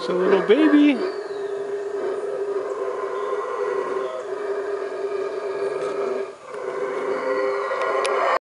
It's a little baby.